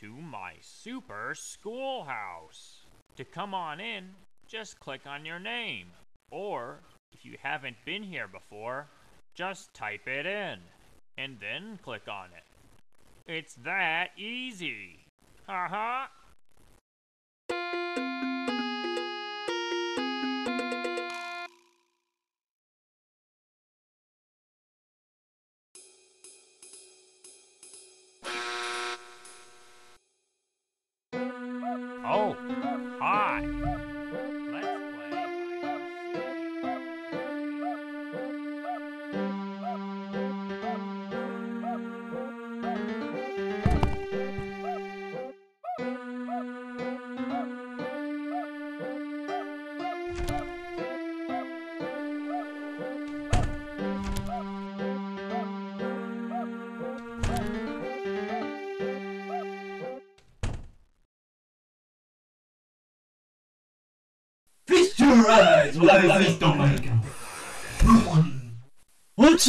to my super schoolhouse. To come on in, just click on your name. Or, if you haven't been here before, just type it in and then click on it. It's that easy. Ha Feast your eyes while I feast on my gun. Watch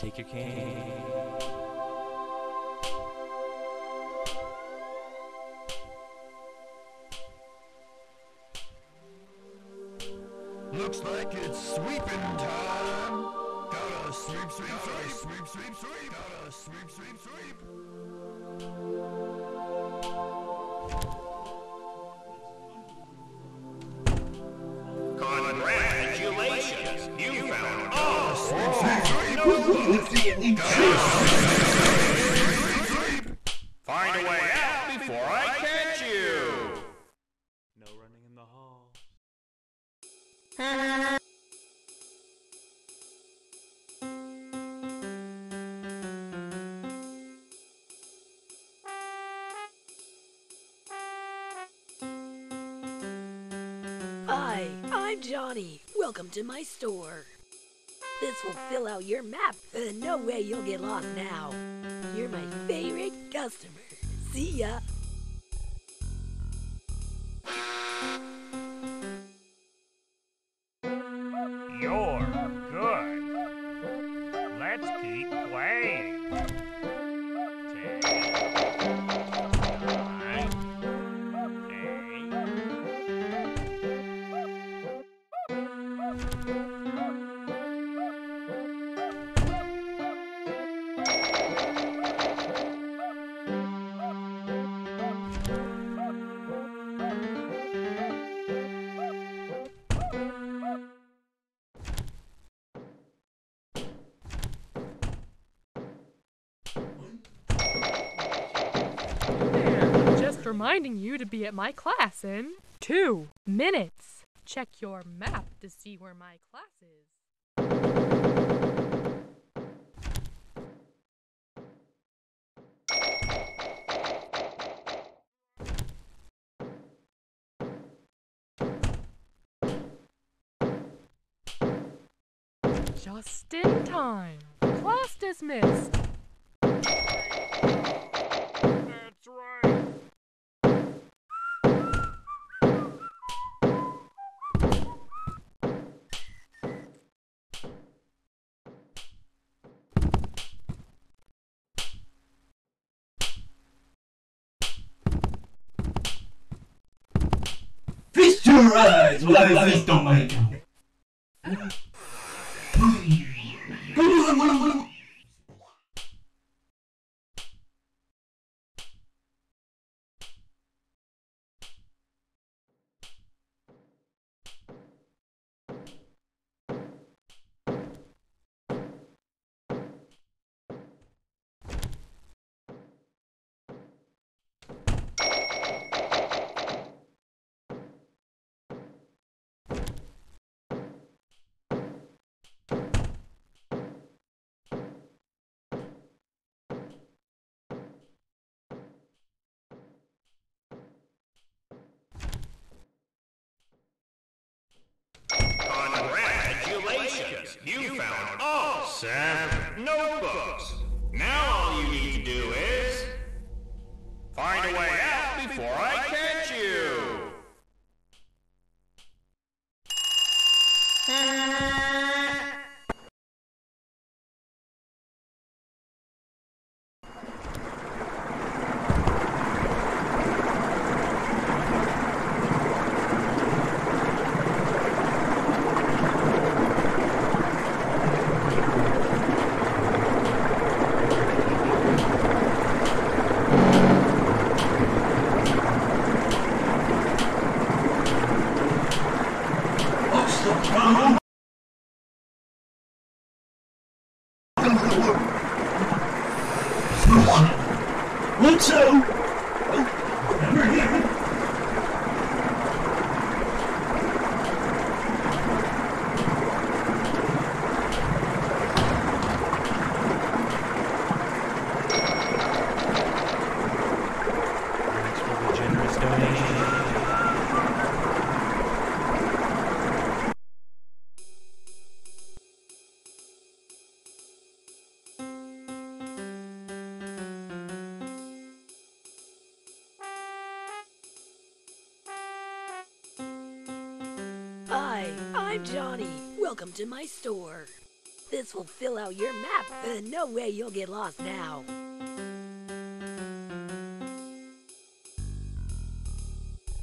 take your cane. Looks like it's sweeping time. Gotta sweep, sweep, sweep, sweep, sweep, sweep. Gotta sweep, sweep, sweep. Congratulations! You found all Sweep, sweep, sweep. Find a way out before I catch you! No running in the hall. Hi, I'm Johnny. Welcome to my store. This will fill out your map. Uh, no way you'll get lost now. You're my favorite customer. See ya. Reminding you to be at my class in two minutes. Check your map to see where my class is. Just in time. Class dismissed. Feast your eyes while I feast on my gum. You found all seven notebooks. Now all you need to do is find a way out before I catch you. What's up? I'm Johnny. Welcome to my store. This will fill out your map. Uh, no way you'll get lost now.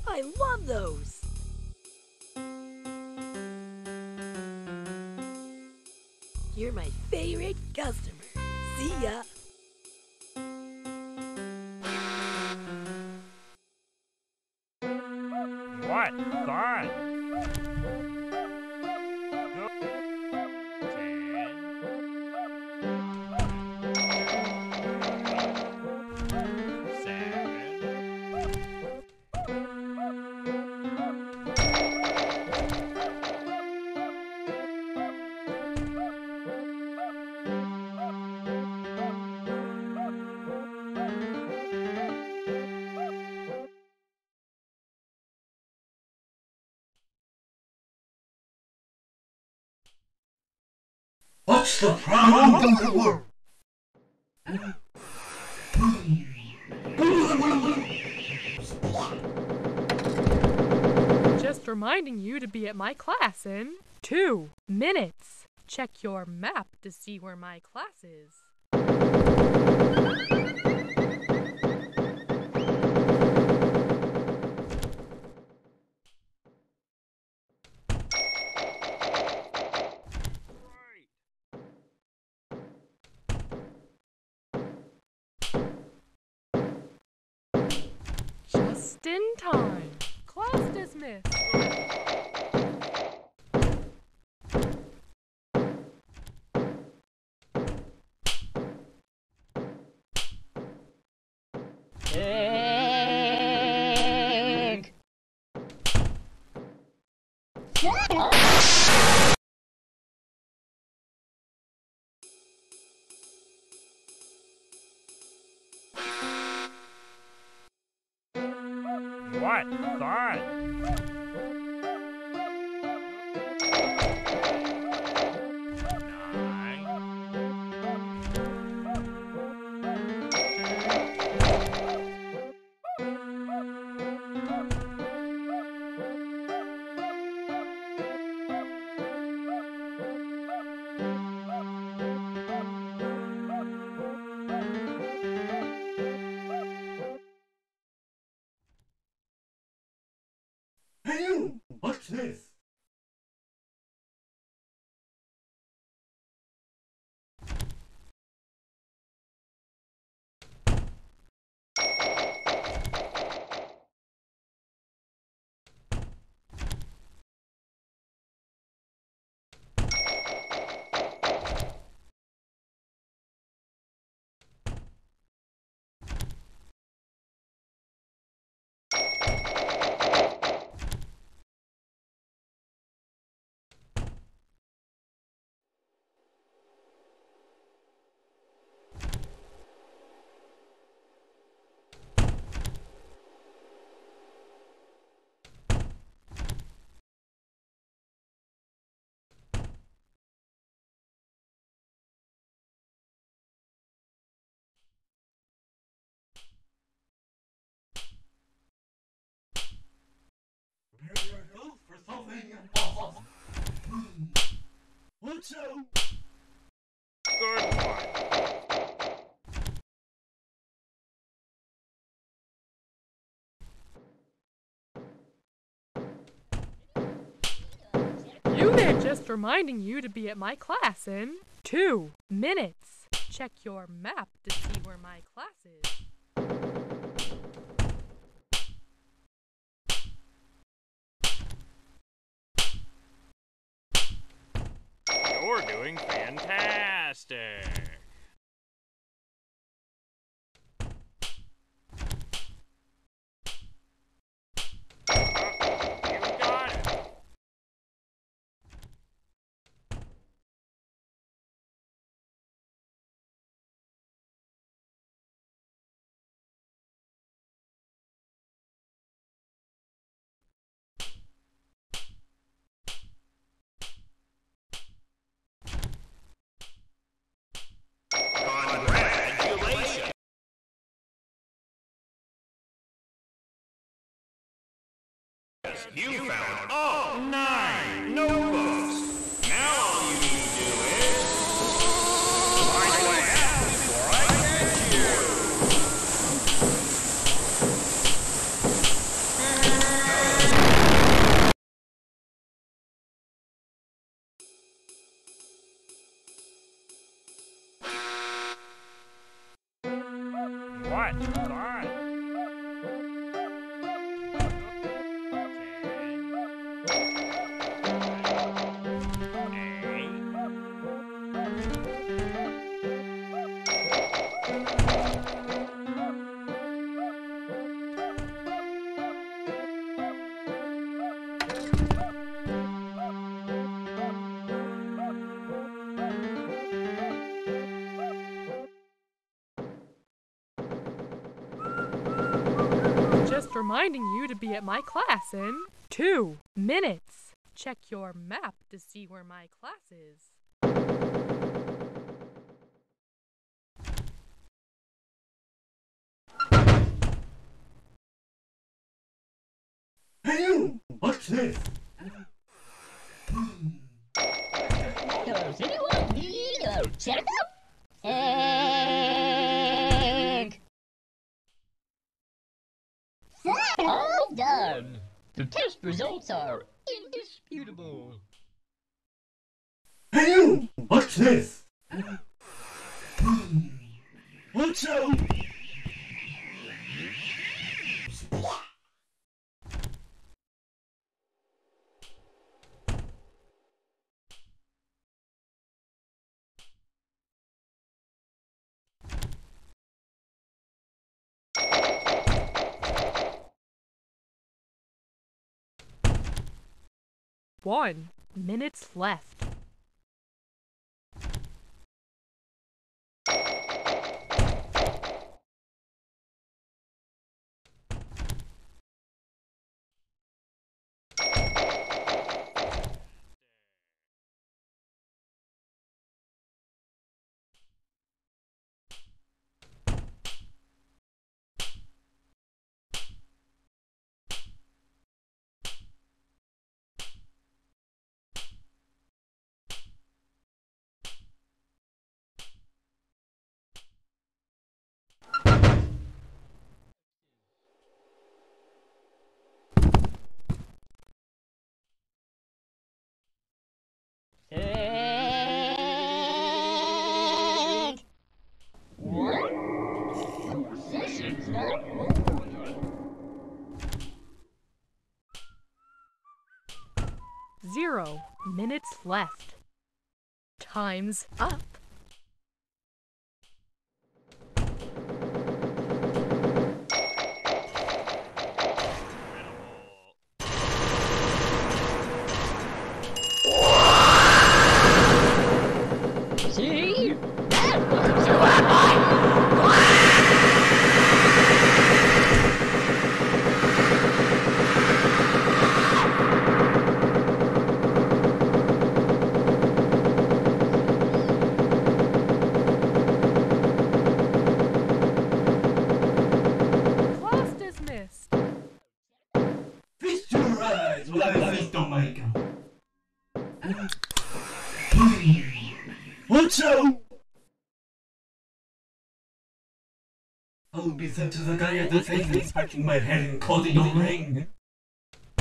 I love those. You're my favorite customer. See ya. What's the problem? Just reminding you to be at my class in two minutes. Check your map to see where my class is. Just in time. Class dismissed. What fun! What's up? Good just reminding you to be at my class in two minutes. Check your map to see where my class is. You're doing fantastic. You got it. Congratulations. You found all nine notebooks. Now all you need to do is find you. What? Hold Just reminding you to be at my class in two minutes. Check your map to see where my class is. Hey you! What's this? Does anyone need a checkup? Hank! Uh, done. The test results are indisputable. Hey you! What's this? What's up? One minutes left. Minutes left. Time's up. See? That was right! Class dismissed. Feast your eyes while I feast on my gun. Watch out! I'll be sent to the guy at the table smacking my head and calling your ring.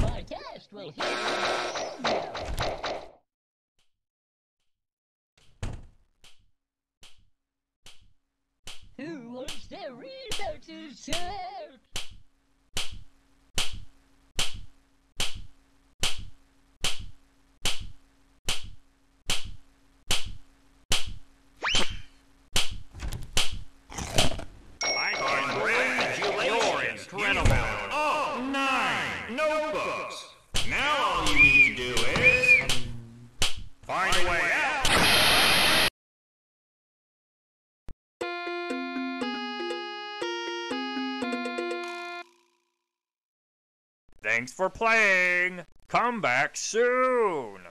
My test will heal. Who wants their? I Thanks for playing. Come back soon.